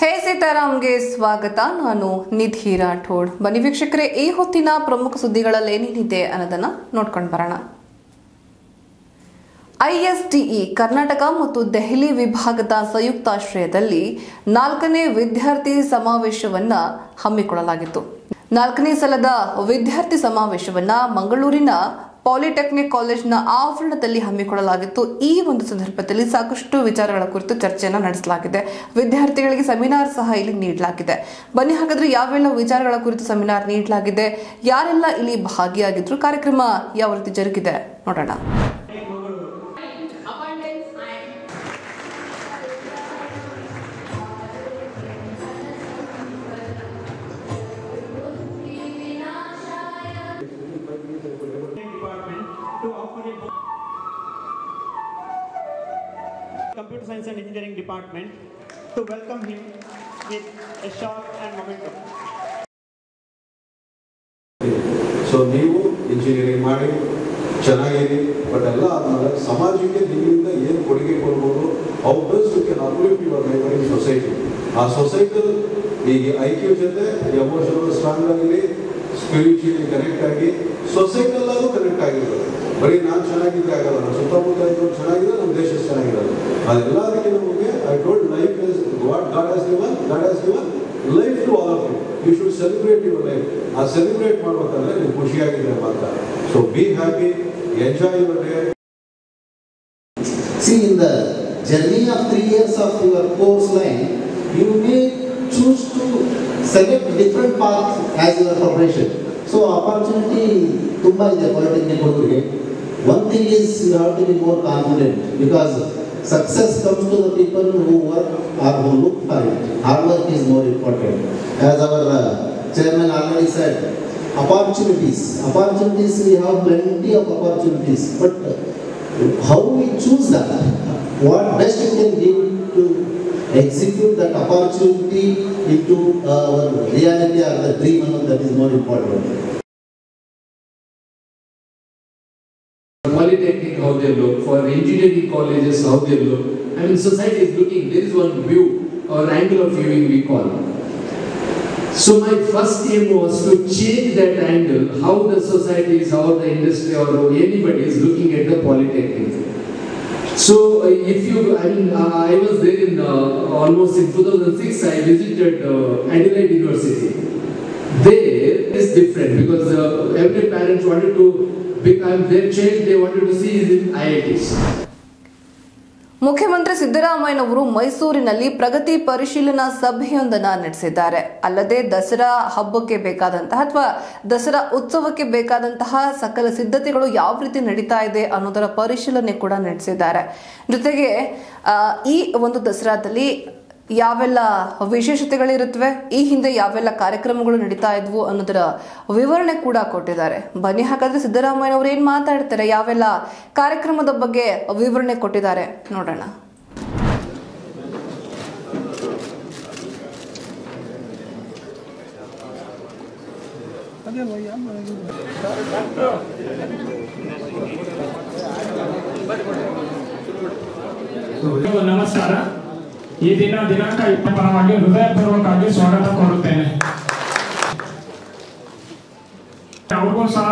ಹೇ ಸೀತಾರಾಮ್ಗೆ ಸ್ವಾಗತ. ನಾನು ನಿಧಿ ರಾಠೋಡ್. ಬನ್ನಿ ವೀಕ್ಷಕರೇ, ಈ ಹೊತ್ತಿನ ಪ್ರಮುಖ ಸುದ್ದಿಗಳಲ್ಲಿ ಏನೇನಿದೆ ಅನ್ನೋದನ್ನ ನೋಡ್ಕೊಂಡು ಬರೋಣ. ಐಎಸ್ಟಿಇ ಕರ್ನಾಟಕ ಮತ್ತು ದೆಹಲಿ ವಿಭಾಗದ ಸಂಯುಕ್ತಾಶ್ರಯದಲ್ಲಿ ನಾಲ್ಕನೇ ವಿದ್ಯಾರ್ಥಿ ಸಮಾವೇಶವನ್ನ ಹಮ್ಮಿಕೊಳ್ಳಲಾಗಿತ್ತು. ನಾಲ್ಕನೇ ಸಲದ ವಿದ್ಯಾರ್ಥಿ ಸಮಾವೇಶವನ್ನ ಮಂಗಳೂರಿನ ಪಾಲಿಟೆಕ್ನಿಕ್ ಕಾಲೇಜ್ನ ಆವರಣದಲ್ಲಿ ಹಮ್ಮಿಕೊಳ್ಳಲಾಗಿತ್ತು. ಈ ಒಂದು ಸಂದರ್ಭದಲ್ಲಿ ಸಾಕಷ್ಟು ವಿಚಾರಗಳ ಕುರಿತು ಚರ್ಚೆಯನ್ನು ನಡೆಸಲಾಗಿದೆ. ವಿದ್ಯಾರ್ಥಿಗಳಿಗೆ ಸೆಮಿನಾರ್ ಸಹ ಇಲ್ಲಿ ನೀಡಲಾಗಿದೆ. ಬನ್ನಿ ಹಾಗಾದ್ರೆ ಯಾವೆಲ್ಲ ವಿಚಾರಗಳ ಕುರಿತು ಸೆಮಿನಾರ್ ನೀಡಲಾಗಿದೆ, ಯಾರೆಲ್ಲ ಇಲ್ಲಿ ಭಾಗಿಯಾಗಿದ್ರು, ಕಾರ್ಯಕ್ರಮ ಯಾವ ರೀತಿ ಜರುಗಿದೆ ನೋಡೋಣ. Computer science and engineering department to welcome him with a short and momentum. So ನೀವು ಇಂಜಿನಿಯರಿಂಗ್ ಮಾಡಿ, ಚೆನ್ನಾಗಿರಿ ಬಟ್ ಎಲ್ಲ ಆದ್ಮೇಲೆ ಸಮಾಜಕ್ಕೆ ನಿಮ್ಮಿಂದ ಏನು ಕೊಡುಗೆ ಕೊಡ್ಬೋದು how best can uplift your neighbouring society ಆ ಸೊಸೈಟಿ ಈಗ ಐ ಕ್ಯೂ ಜೊತೆ ಎಮೋಷನಲ್ ಸ್ಟ್ರಾಂಗ್ ಆಗಿರಿ ಸ್ಪಿರಿಚುಲಿ ಕನೆಕ್ಟ್ ಆಗಿ ಸೊಸೈಟಲ್ಲಾದ್ರೂ ಕನೆಕ್ಟ್ ಆಗಿರ್ಬೇಕು ಬರೀ ನಾನು ಚೆನ್ನಾಗಿದ್ರೆ ಆಗಲ್ಲ ನಮ್ಮ ಸುತ್ತಮುತ್ತ ಇದ್ದವ್ರು ಚೆನ್ನಾಗಿದ್ರೆ ನಮ್ಮ ದೇಶ ಚೆನ್ನಾಗಿರೋದು ಅದೆಲ್ಲದಕ್ಕೆ ನಮಗೆ I don't life is what God has given God has given life to all of you you should celebrate your life ಆ ಸೆಲೆಬ್ರೇಟ್ ಮಾಡ್ಬೇಕಂದ್ರೆ ನೀವು ಖುಷಿಯಾಗಿದ್ರೆ ಮಾತ್ರ so be happy enjoy your day See, in the journey of three years of your course line, you may choose to select different paths as your profession. So opportunity tumba is Polytechnic One thing is you have to be more confident because success comes to the people who work or who look for it. Hard work is more important. As our uh, chairman already said, opportunities. Opportunities, we have plenty of opportunities. But uh, how we choose that? What best we can give execute that opportunity into uh, our reality or the dream alone that is more important. Polytechnic, how they look, for engineering colleges, how they look. I mean, society is looking, there is one view or angle of viewing we call. So my first aim was to change that angle, how the society is, how the industry or anybody is looking at the Polytechnic. So uh, if you, I mean, uh, I was there in uh, almost in 2006, I visited Adelaide University. There is different because every parent wanted to become their child, they wanted to see is in IITs. ಮುಖ್ಯಮಂತ್ರಿ ಸಿದ್ದರಾಮಯ್ಯನವರು ಮೈಸೂರಿನಲ್ಲಿ ಪ್ರಗತಿ ಪರಿಶೀಲನಾ ಸಭೆಯೊಂದನ್ನು ನಡೆಸಿದ್ದಾರೆ. ಅಲ್ಲದೆ ದಸರಾ ಹಬ್ಬಕ್ಕೆ ಬೇಕಾದಂತಹ ಅಥವಾ ದಸರಾ ಉತ್ಸವಕ್ಕೆ ಬೇಕಾದಂತಹ ಸಕಲ ಸಿದ್ಧತೆಗಳು ಯಾವ ರೀತಿ ನಡೀತಾ ಇದೆ ಅನ್ನೋದರ ಪರಿಶೀಲನೆ ಕೂಡ ನಡೆಸಿದ್ದಾರೆ. ಜೊತೆಗೆ ಈ ಒಂದು ದಸರಾದಲ್ಲಿ ಯಾವೆಲ್ಲ ವಿಶೇಷತೆಗಳಿರುತ್ತವೆ, ಈ ಹಿಂದೆ ಯಾವೆಲ್ಲ ಕಾರ್ಯಕ್ರಮಗಳು ನಡೀತಾ ಇದ್ವು ಅನ್ನೋದರ ವಿವರಣೆ ಕೂಡ ಕೊಟ್ಟಿದ್ದಾರೆ. ಬನ್ನಿ, ಹಾಗಾದ್ರೆ ಸಿದ್ದರಾಮಯ್ಯನವರು ಏನ್ ಮಾತಾಡ್ತಾರೆ? ಯಾವೆಲ್ಲ ಕಾರ್ಯಕ್ರಮದ ಬಗ್ಗೆ ವಿವರಣೆ ಕೊಟ್ಟಿದ್ದಾರೆ ನೋಡೋಣ. ನಮಸ್ಕಾರ. ಈ ದಿನ ದಿನಾಂಕ ಇಪ್ಪತ್ತರವಾಗಿ ಹೃದಯಪೂರ್ವಕವಾಗಿ ಸ್ವಾಗತ ಕೋರುತ್ತೇನೆ. ಅವ್ರಿಗೂ ಸಹ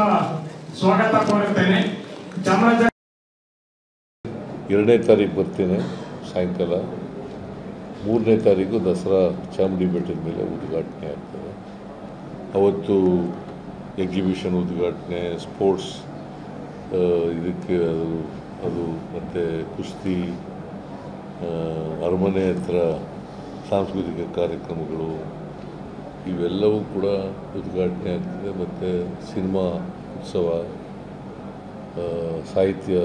ಸ್ವಾಗತ ಕೋರುತ್ತೇನೆ. ಚಾಮರಾಜ ಎರಡನೇ ತಾರೀಕು ಬರ್ತೇನೆ ಸಾಯಂಕಾಲ. ಮೂರನೇ ತಾರೀಕು ದಸರಾ ಚಾಮುಂಡಿ ಬೆಟ್ಟದ ಮೇಲೆ ಉದ್ಘಾಟನೆ ಆಗ್ತದೆ. ಅವತ್ತು ಎಕ್ಸಿಬಿಷನ್ ಉದ್ಘಾಟನೆ ಸ್ಪೋರ್ಟ್ಸ್ ಇದಕ್ಕೆ ಅದು ಅದು ಮತ್ತು ಕುಸ್ತಿ ಅರಮನೆ ಹತ್ರ ಸಾಂಸ್ಕೃತಿಕ ಕಾರ್ಯಕ್ರಮಗಳು, ಇವೆಲ್ಲವೂ ಕೂಡ ಉದ್ಘಾಟನೆ ಆಗ್ತದೆ. ಮತ್ತು ಸಿನಿಮಾ ಉತ್ಸವ ಸಾಹಿತ್ಯ,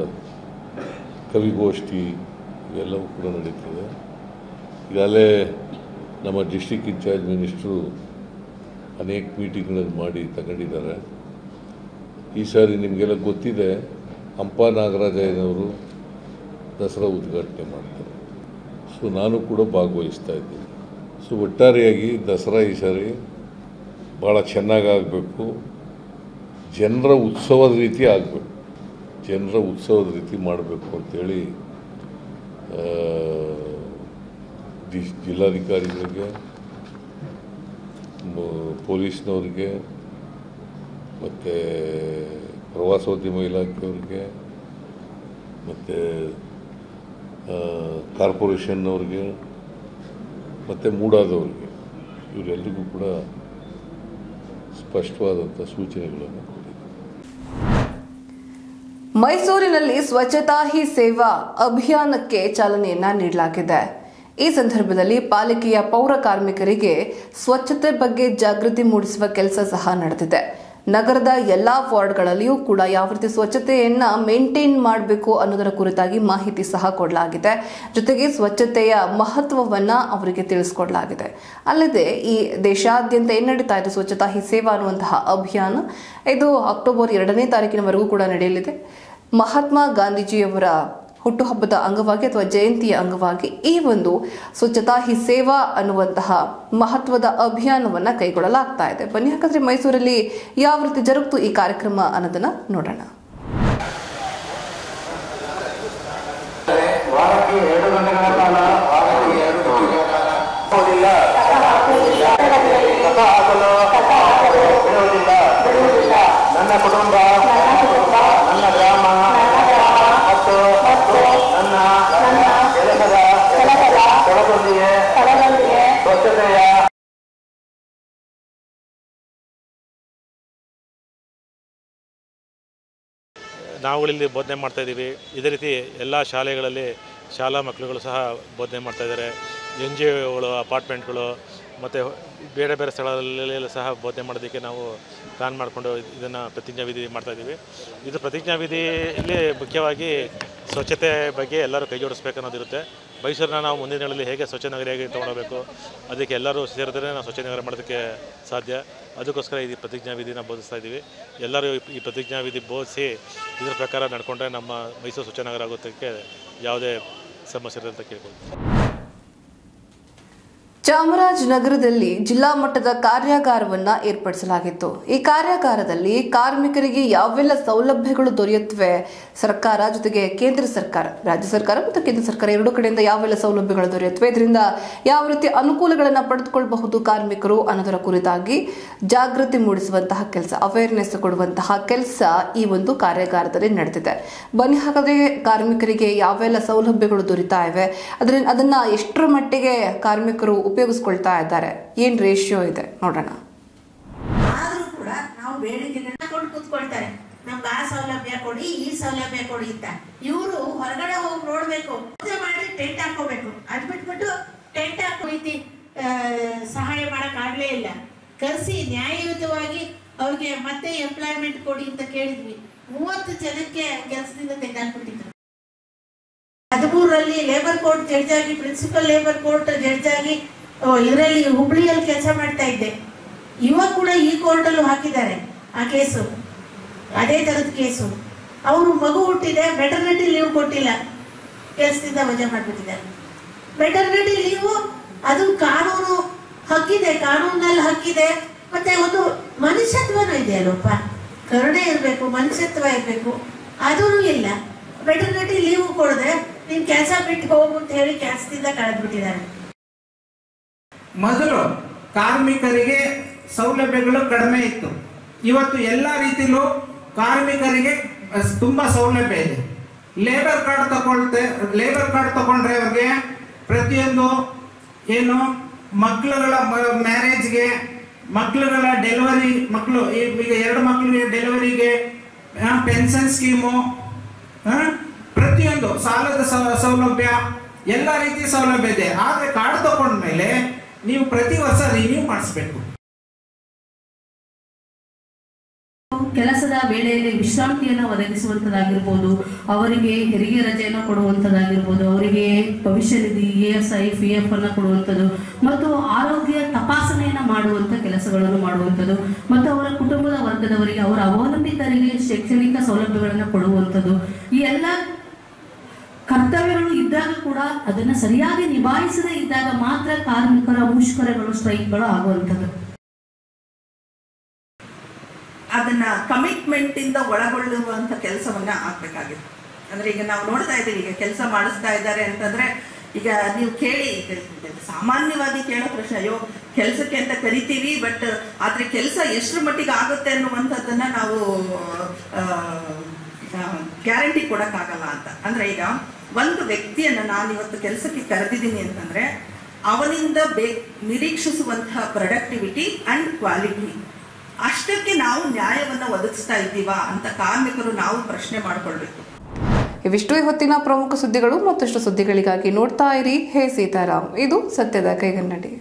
ಕವಿಗೋಷ್ಠಿ ಇವೆಲ್ಲವೂ ಕೂಡ ನಡೀತದೆ. ಈಗಾಗಲೇ ನಮ್ಮ ಡಿಸ್ಟಿಕ್ ಇನ್ಚಾರ್ಜ್ ಮಿನಿಸ್ಟ್ರು ಅನೇಕ ಮೀಟಿಂಗ್ಗಳನ್ನು ಮಾಡಿ ತಗೊಂಡಿದ್ದಾರೆ. ಈ ಸಾರಿ ನಿಮಗೆಲ್ಲ ಗೊತ್ತಿದೆ, ಹಂಪ ನಾಗರಾಜಯ್ಯನವರು ದಸರಾ ಉದ್ಘಾಟನೆ ಮಾಡ್ತಾರೆ. ಸೊ ನಾನು ಕೂಡ ಭಾಗವಹಿಸ್ತಾ ಇದ್ದೀನಿ. ಸೊ ಒಟ್ಟಾರೆಯಾಗಿ ದಸರಾ ಈ ಸಾರಿ ಭಾಳ ಚೆನ್ನಾಗಾಗಬೇಕು ಜನರ ಉತ್ಸವದ ರೀತಿ ಆಗಬೇಕು. ಜನರ ಉತ್ಸವದ ರೀತಿ ಮಾಡಬೇಕು ಅಂತೇಳಿ ಡಿ, ಜಿಲ್ಲಾಧಿಕಾರಿಗಳಿಗೆ ಪೊಲೀಸ್ನವ್ರಿಗೆ, ಮತ್ತು ಪ್ರವಾಸೋದ್ಯಮ ಇಲಾಖೆಯವ್ರಿಗೆ, ಮತ್ತು ಕಾರ್ಪೊರೇಷನ್ನವ್ರಿಗೆ, ಮತ್ತು ಮೂಡಾದವ್ರಿಗೆ ಇವರೆಲ್ಲರಿಗೂ ಕೂಡ ಸ್ಪಷ್ಟವಾದಂಥ ಸೂಚನೆಗಳನ್ನು ಮೈಸೂರಿನಲ್ಲಿ ಸ್ವಚ್ಛತಾ ಹಿ ಸೇವಾ ಅಭಿಯಾನಕ್ಕೆ ಚಾಲನೆಯನ್ನ ನೀಡಲಾಗಿದೆ. ಈ ಸಂದರ್ಭದಲ್ಲಿ ಪಾಲಿಕೆಯ ಪೌರ ಕಾರ್ಮಿಕರಿಗೆ ಸ್ವಚ್ಛತೆ ಬಗ್ಗೆ ಜಾಗೃತಿ ಮೂಡಿಸುವ ಕೆಲಸ ಸಹ ನಡೆದಿದೆ. ನಗರದ ಎಲ್ಲಾ ವಾರ್ಡ್ಗಳಲ್ಲಿಯೂ ಕೂಡ ಯಾವ ರೀತಿ ಸ್ವಚ್ಛತೆಯನ್ನ ಮೇಂಟೈನ್ ಮಾಡಬೇಕು ಅನ್ನೋದರ ಕುರಿತಾಗಿ ಮಾಹಿತಿ ಸಹ ಕೊಡಲಾಗಿದೆ. ಜೊತೆಗೆ ಸ್ವಚ್ಛತೆಯ ಮಹತ್ವವನ್ನ ಅವರಿಗೆ ತಿಳಿಸ್ಕೊಡಲಾಗಿದೆ. ಅಲ್ಲದೆ ಈ ದೇಶಾದ್ಯಂತ ಏನ್ ನಡೀತಾ ಇದೆ ಸ್ವಚ್ಛತಾ ಹಿ ಸೇವಾ ಅನ್ನುವಂತಹ ಅಭಿಯಾನ? ಇದು ಅಕ್ಟೋಬರ್ ಎರಡನೇ ತಾರೀಕಿನವರೆಗೂ ಕೂಡ ನಡೆಯಲಿದೆ. ಮಹಾತ್ಮ ಗಾಂಧೀಜಿಯವರ ಹುಟ್ಟುಹಬ್ಬದ ಅಂಗವಾಗಿ ಅಥವಾ ಜಯಂತಿಯ ಅಂಗವಾಗಿ ಈ ಒಂದು ಸ್ವಚ್ಛತಾ ಹಿ ಸೇವಾ ಅನ್ನುವಂತಹ ಮಹತ್ವದ ಅಭಿಯಾನವನ್ನ ಕೈಗೊಳ್ಳಲಾಗ್ತಾ ಇದೆ. ಬನ್ನಿ, ಹಾಗಾದ್ರೆ ಮೈಸೂರಲ್ಲಿ ಯಾವ ರೀತಿ ಜರುಗ್ತು ಈ ಕಾರ್ಯಕ್ರಮ ಅನ್ನೋದನ್ನ ನೋಡೋಣ. ನಾವುಗಳಿಲ್ಲಿ ಬೋಧನೆ ಮಾಡ್ತಾ ಇದ್ದೀವಿ. ಇದೇ ರೀತಿ ಎಲ್ಲ ಶಾಲೆಗಳಲ್ಲಿ ಶಾಲಾ ಮಕ್ಕಳುಗಳು ಸಹ ಬೋಧನೆ ಮಾಡ್ತಾ ಇದ್ದಾರೆ. ಎನ್ ಜಿ ಒಗಳು ಅಪಾರ್ಟ್ಮೆಂಟ್ಗಳು ಮತ್ತು ಬೇರೆ ಬೇರೆ ಸ್ಥಳಗಳಲ್ಲೆಲ್ಲ ಸಹ ಬೋಧನೆ ಮಾಡೋದಕ್ಕೆ ನಾವು ಪ್ಲ್ಯಾನ್ ಮಾಡಿಕೊಂಡು ಇದನ್ನು ಪ್ರತಿಜ್ಞಾ ವಿಧಿ ಮಾಡ್ತಾ ಇದ್ದೀವಿ. ಇದು ಪ್ರತಿಜ್ಞಾ ವಿಧಿಯಲ್ಲಿ ಮುಖ್ಯವಾಗಿ ಸ್ವಚ್ಛತೆ ಬಗ್ಗೆ ಎಲ್ಲರೂ ಕೈ ಜೋಡಿಸ್ಬೇಕು ಅನ್ನೋದಿರುತ್ತೆ. ಮೈಸೂರನ್ನ ನಾವು ಮುಂದಿನ ದಿನಗಳಲ್ಲಿ ಹೇಗೆ ಸ್ವಚ್ಛ ನಗರಿಯಾಗಿ ತೊಗೊಳ್ಬೇಕು, ಅದಕ್ಕೆ ಎಲ್ಲರೂ ಸೇರಿದ್ರೆ ನಾವು ಸ್ವಚ್ಛ ನಗರ ಮಾಡೋದಕ್ಕೆ ಸಾಧ್ಯ. ಅದಕ್ಕೋಸ್ಕರ ಈ ಪ್ರತಿಜ್ಞಾ ವಿಧಿನ ಬೋಧಿಸ್ತಾ ಇದ್ದೀವಿ. ಎಲ್ಲರೂ ಈ- ಪ್ರತಿಜ್ಞಾವಿಧಿ ಪ್ರತಿಜ್ಞಾ ವಿಧಿ ಬೋಧಿಸಿ ಇದರ ಪ್ರಕಾರ ನಡ್ಕೊಂಡ್ರೆ ನಮ್ಮ ಮೈಸೂರು ಸ್ವಚ್ಛ ನಗರ ಆಗೋದಕ್ಕೆ ಯಾವುದೇ ಸಮಸ್ಯೆ ಇರೋದಂತ ಅಂತ ಕೇಳ್ಕೊಳ್ತೀನಿ. ಚಾಮರಾಜನಗರದಲ್ಲಿ ಜಿಲ್ಲಾ ಮಟ್ಟದ ಕಾರ್ಯಾಗಾರವನ್ನ ಏರ್ಪಡಿಸಲಾಗಿತ್ತು. ಈ ಕಾರ್ಯಾಗಾರದಲ್ಲಿ ಕಾರ್ಮಿಕರಿಗೆ ಯಾವೆಲ್ಲ ಸೌಲಭ್ಯಗಳು ದೊರೆಯುತ್ತವೆ? ಸರ್ಕಾರ ಜೊತೆಗೆ ಕೇಂದ್ರ ಸರ್ಕಾರ, ರಾಜ್ಯ ಸರ್ಕಾರ ಮತ್ತು ಕೇಂದ್ರ ಸರ್ಕಾರ ಎರಡೂ ಕಡೆಯಿಂದ ಯಾವೆಲ್ಲ ಸೌಲಭ್ಯಗಳು ದೊರೆಯುತ್ತವೆ? ಇದರಿಂದ ಯಾವ ರೀತಿ ಅನುಕೂಲಗಳನ್ನು ಪಡೆದುಕೊಳ್ಳಬಹುದು ಕಾರ್ಮಿಕರು ಅನ್ನೋದರ ಕುರಿತಾಗಿ ಜಾಗೃತಿ ಮೂಡಿಸುವಂತಹ ಕೆಲಸ ಅವೇರ್ನೆಸ್ ಕೊಡುವಂತಹ ಕೆಲಸ ಈ ಒಂದು ಕಾರ್ಯಾಗಾರದಲ್ಲಿ ನಡೆದಿದೆ. ಬನ್ನಿ, ಹಾಗಾದ್ರೆ ಕಾರ್ಮಿಕರಿಗೆ ಯಾವೆಲ್ಲ ಸೌಲಭ್ಯಗಳು ದೊರೀತಾ ಇವೆ? ಅದರಿಂದ ಅದನ್ನ ಎಷ್ಟರ ಮಟ್ಟಿಗೆ ಕಾರ್ಮಿಕರು ಉಪಯೋಗಿಸ್ಕೊಳ್ತಾ ಇದ್ದಾರೆ. ಏನ್ ರೇಷಿಯೋ ಇದೆ? ನೋಡೋಣ. ಆದರೂ ಕೂಡ ನಾವು ಬೇಡಿಕೆಗಳನ್ನ ಕೊಂಡು ಕೂತ್ಕೊಳ್ತಾರೆ. ನಮ್ಗೆ ಆ ಸೌಲಭ್ಯ ಕೊಡಿ, ಈ ಸೌಲಭ್ಯ ಕೊಡಿ ಅಂತ. ಇವರು ಹೊರಗಡೆ ಹೋಗಿ ನೋಡ್ಬೇಕು ಮಾಡಿ ಟೆಂಟ್ ಹಾಕೋಬೇಕು ಅದ್ ಬಿಟ್ಬಿಟ್ಟು ಟೆಂಟ್ ಹಾಕೋ ರೀತಿ ಸಹಾಯ ಮಾಡಕ್ ಆಗ್ಲೇ ಇಲ್ಲ. ಕರೆಸಿ ನ್ಯಾಯಯುತವಾಗಿ ಅವ್ರಿಗೆ ಮತ್ತೆ ಎಂಪ್ಲಾಯ್ಮೆಂಟ್ ಕೊಡಿ ಅಂತ ಕೇಳಿದ್ವಿ. ಮೂವತ್ತು ಜನಕ್ಕೆ ಕೆಲಸದಿಂದ ತೆಗೆದಾಕ್ಬಿಟ್ಟಿದ್ರು. ಹದಿಮೂರರಲ್ಲಿ ಲೇಬರ್ ಕೋರ್ಟ್ ಜಡ್ಜ್ ಆಗಿ ಪ್ರಿನ್ಸಿಪಲ್ ಲೇಬರ್ ಕೋರ್ಟ್ ಜಡ್ಜ್ ಆಗಿ ಇದರಲ್ಲಿ ಹುಬ್ಳಿಯಲ್ಲಿ ಕೆಲಸ ಮಾಡ್ತಾ ಇದ್ದೆ. ಇವಾಗ ಕೂಡ ಈ ಕೋರ್ಟಲ್ಲೂ ಹಾಕಿದ್ದಾರೆ, ಆ ಕೇಸು. ಅದೇ ಥರದ ಕೇಸು. ಅವರು ಮಗು ಹುಟ್ಟಿದೆ ಮೆಟರ್ನಿಟಿ ಲೀವ್ ಕೊಟ್ಟಿಲ್ಲ. ಕೆಲಸದಿಂದ ವಜಾ ಮಾಡಿಬಿಟ್ಟಿದ್ದಾರೆ. ಮೆಟರ್ನಿಟಿ ಲೀವು ಅದು ಕಾನೂನು ಹಕ್ಕಿದೆ, ಕಾನೂನಲ್ಲಿ ಹಕ್ಕಿದೆ. ಮತ್ತೆ ಒಂದು ಮನುಷ್ಯತ್ವನೂ ಇದೆ ಅಲ್ಲಪ್ಪ. ಕರುಣೆ ಇರಬೇಕು, ಮನುಷ್ಯತ್ವ ಇರಬೇಕು, ಅದೂ ಇಲ್ಲ. ಮೆಟರ್ನಿಟಿ ಲೀವ್ ಕೊಡದೆ ನೀನು ಕೆಲಸ ಬಿಟ್ಟು ಹೋಗು ಅಂತ ಹೇಳಿ ಕೆಲಸದಿಂದ ಕಳೆದ್ಬಿಟ್ಟಿದ್ದಾರೆ. ಮೊದಲು ಕಾರ್ಮಿಕರಿಗೆ ಸೌಲಭ್ಯಗಳು ಕಡಿಮೆ ಇತ್ತು. ಇವತ್ತು ಎಲ್ಲ ರೀತಿಲೂ ಕಾರ್ಮಿಕರಿಗೆ ತುಂಬ ಸೌಲಭ್ಯ ಇದೆ. ಲೇಬರ್ ಕಾರ್ಡ್ ತಗೊಳ್ತೆ ಲೇಬರ್ ಕಾರ್ಡ್ ತಗೊಂಡ್ರೆ ಅವ್ರಿಗೆ ಪ್ರತಿಯೊಂದು ಏನು ಮಕ್ಕಳುಗಳ ಮ್ಯಾರೇಜ್ಗೆ ಮಕ್ಕಳುಗಳ ಡೆಲಿವರಿ ಮಕ್ಕಳು ಈಗ ಎರಡು ಮಕ್ಕಳಿಗೆ ಡೆಲಿವರಿಗೆ ಪೆನ್ಷನ್ ಸ್ಕೀಮು ಪ್ರತಿಯೊಂದು ಸಾಲದ ಸೌಲಭ್ಯ, ಎಲ್ಲ ರೀತಿ ಸೌಲಭ್ಯ ಇದೆ. ಆದರೆ ಕಾರ್ಡ್ ತಗೊಂಡ್ಮೇಲೆ ನೀವು ಪ್ರತಿ ವರ್ಷ ರಿನ್ಯೂ ಮಾಡಿಸ್ಬೇಕು. ಕೆಲಸದ ವೇಳೆಯಲ್ಲಿ ವಿಶ್ರಾಂತಿಯನ್ನು ಒದಗಿಸುವಂಥದ್ದಾಗಿರ್ಬೋದು ಅವರಿಗೆ ಹೆರಿಗೆ ರಜೆಯನ್ನು ಕೊಡುವಂಥದ್ದಾಗಿರ್ಬೋದು ಅವರಿಗೆ ಭವಿಷ್ಯ ನಿಧಿ E S I P F ಅನ್ನು ಕೊಡುವಂಥದ್ದು ಮತ್ತು ಆರೋಗ್ಯ ತಪಾಸಣೆಯನ್ನು ಮಾಡುವಂಥ ಕೆಲಸಗಳನ್ನು ಮಾಡುವಂಥದ್ದು ಮತ್ತು ಅವರ ಕುಟುಂಬದ ವರ್ಗದವರಿಗೆ ಅವರ ಅವಲಂಬಿತರಿಗೆ ಶೈಕ್ಷಣಿಕ ಸೌಲಭ್ಯಗಳನ್ನು ಕೊಡುವಂಥದ್ದು ಈ ಎಲ್ಲ ಕರ್ತವ್ಯಗಳು ಇದ್ದಾಗ ಕೂಡ ಅದನ್ನ ಸರಿಯಾಗಿ ನಿಭಾಯಿಸದೇ ಇದ್ದಾಗ ಮಾತ್ರ ಕಾರ್ಮಿಕರ ಮುಷ್ಕರಗಳು, ಸ್ಟ್ರೈಕ್ಗಳು ಆಗುವಂಥದ್ದು. ಅದನ್ನ ಕಮಿಟ್ಮೆಂಟ್ ಇಂದ ಒಳಗೊಳ್ಳುವಂತ ಕೆಲಸವನ್ನ ಆಗ್ಬೇಕಾಗಿದೆ ಅಂದ್ರೆ ಈಗ ನಾವು ನೋಡ್ತಾ ಇದ್ದೀವಿ, ಈಗ ಕೆಲಸ ಮಾಡಿಸ್ತಾ ಇದ್ದಾರೆ ಅಂತಂದ್ರೆ ಈಗ ನೀವು ಕೇಳಿ ಸಾಮಾನ್ಯವಾಗಿ ಕೇಳೋ ಪ್ರಶ್ನೆ, ಅಯ್ಯೋ, ಕೆಲಸಕ್ಕೆ ಅಂತ ಕರಿತೀವಿ, ಬಟ್ ಆದ್ರೆ ಕೆಲಸ ಎಷ್ಟರ ಮಟ್ಟಿಗೆ ಆಗುತ್ತೆ ಅನ್ನುವಂಥದ್ದನ್ನ ನಾವು ಗ್ಯಾರಂಟಿ ಕೊಡಕ್ಕಾಗಲ್ಲ ಅಂತ. ಅಂದ್ರೆ ಈಗ ಒಂದು ವ್ಯಕ್ತಿಯನ್ನು ನಾನು ಇವತ್ತು ಕೆಲಸಕ್ಕೆ ಕರೆದಿದ್ದೀನಿ ಅಂತಂದರೆ, ಅವನಿಂದ ಬೇ, ನಿರೀಕ್ಷಿಸುವಂತಹ ಪ್ರೊಡಕ್ಟಿವಿಟಿ ಅಂಡ್ ಕ್ವಾಲಿಟಿ ಅಷ್ಟಕ್ಕೆ ನಾವು ನ್ಯಾಯವನ್ನು ಒದಗಿಸ್ತಾ ಇದ್ದೀವಾ ಅಂತ ಕಾರ್ಮಿಕರು ನಾವು ಪ್ರಶ್ನೆ ಮಾಡಿಕೊಳ್ಬೇಕು. ಇವಿಷ್ಟು ಹೊತ್ತಿನ ಪ್ರಮುಖ ಸುದ್ದಿಗಳು ಮತ್ತಷ್ಟು ಸುದ್ದಿಗಳಿಗಾಗಿ ನೋಡ್ತಾ ಇರಿ. ಹೇ ಸೀತಾರಾಮ್, ಇದು ಸತ್ಯದ ಕೈಗನ್ನಡಿ.